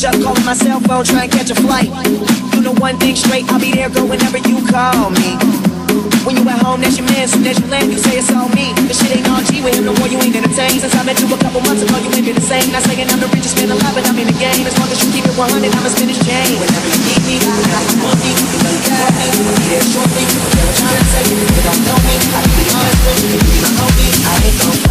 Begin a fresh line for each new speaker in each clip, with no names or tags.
gear up, calling my cell phone, try and catch a flight. You know one thing straight, I'll be there, girl, whenever you call me. When you at home, that's your man. Soon as you land, you say it's all me. The shit ain't all G with him, no more you ain't entertained. Since I met you a couple months ago, you ain't been the same. Not saying I'm the richest man alive, but I'm in the game. As long as you keep it 100, I'ma spin his chain. Whenever you need me, got you want me. You know you got me. I'll be there shortly. What I'm trying to say, you don't know me. I be honest with you. You don't know me. I ain't gon'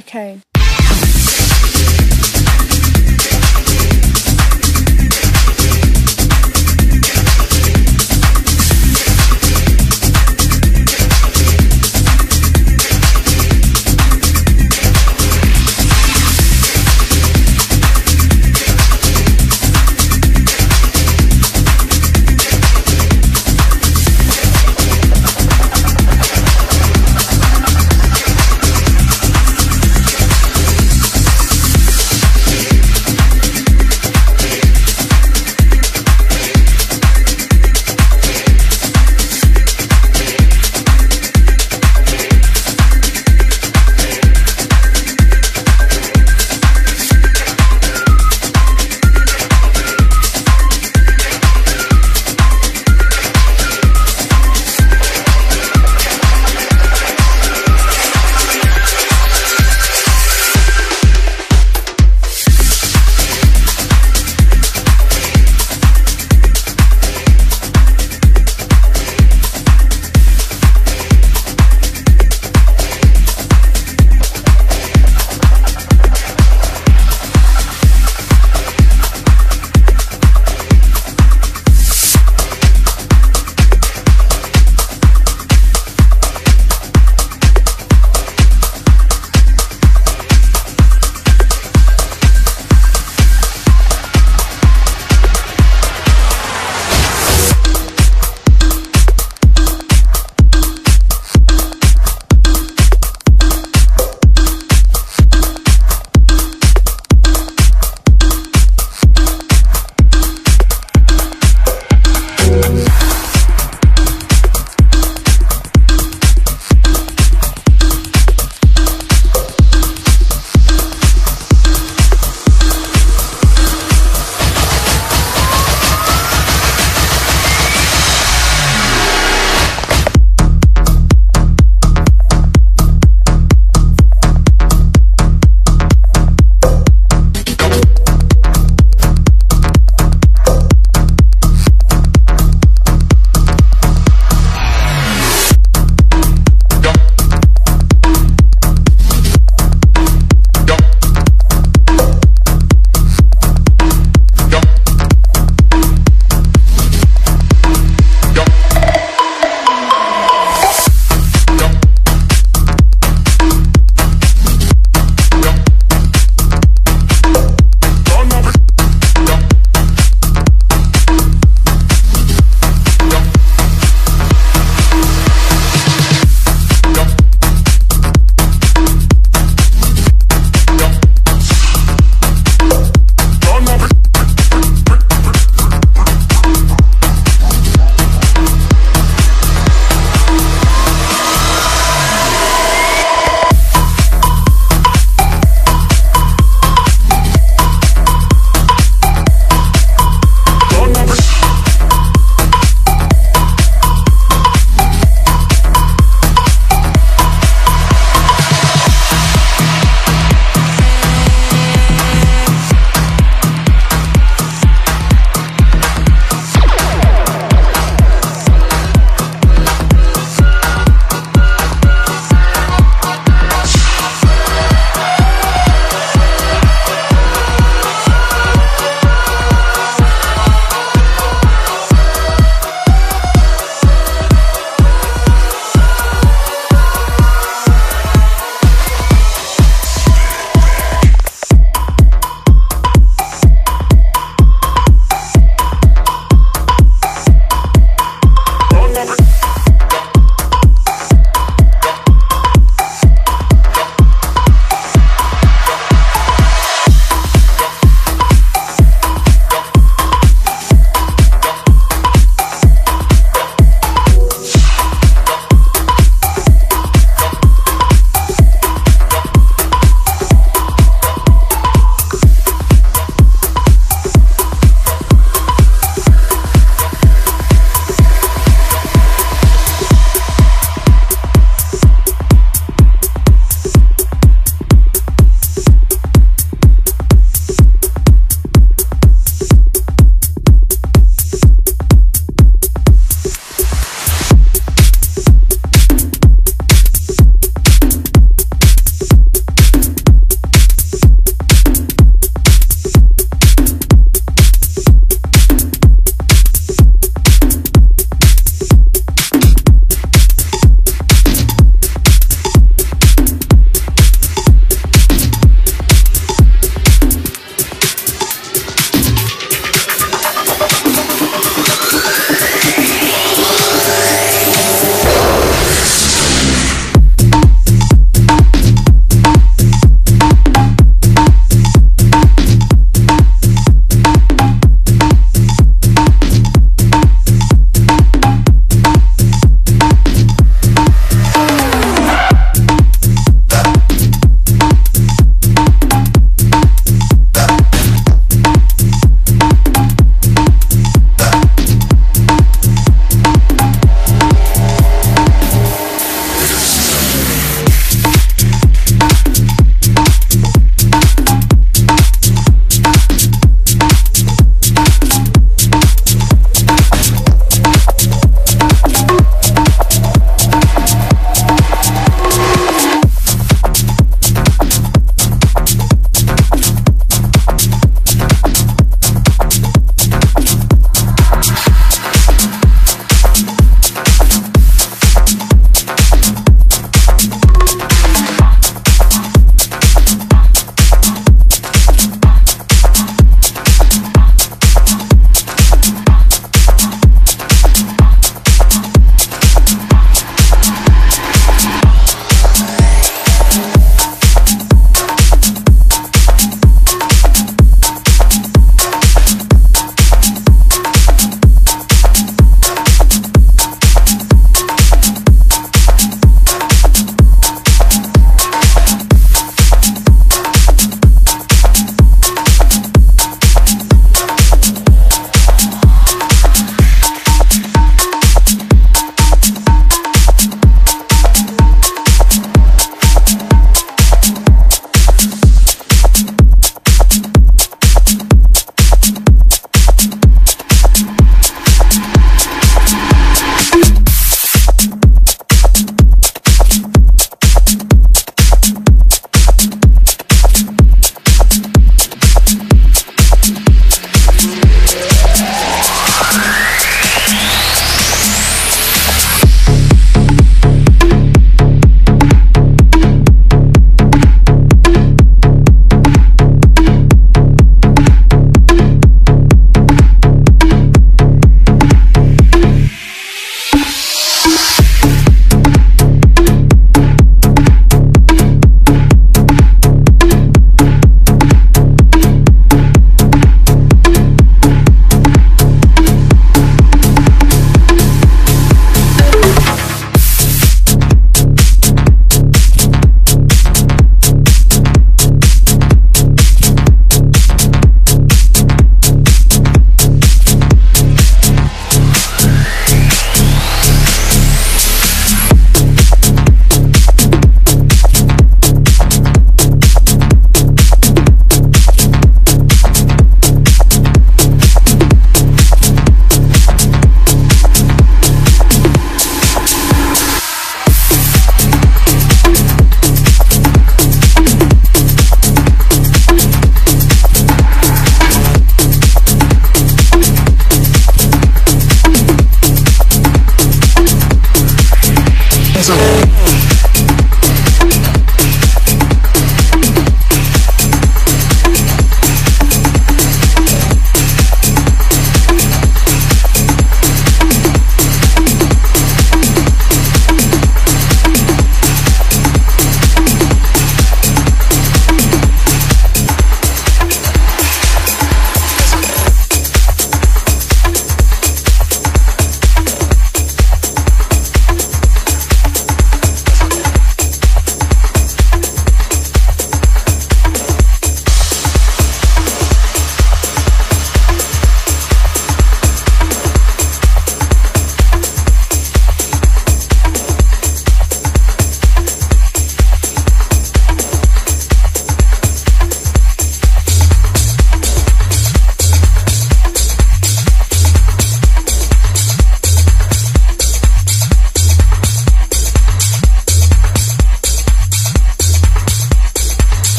cocaine.